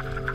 you